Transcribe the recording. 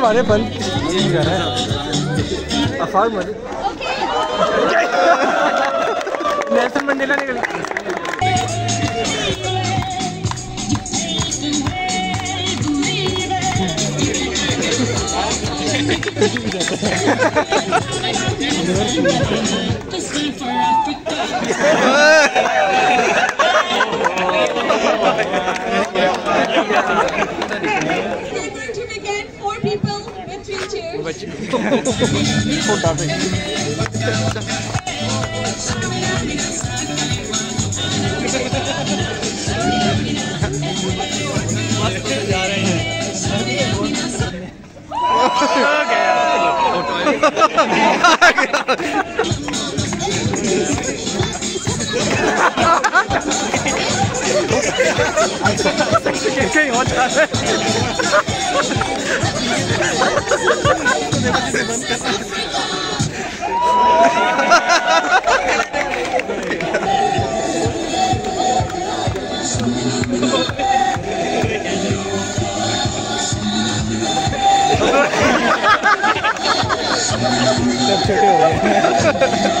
वाले बंद Nelson Mandela निकल। Three chairs. कहीं और जा रहा है सब छोटे हो गए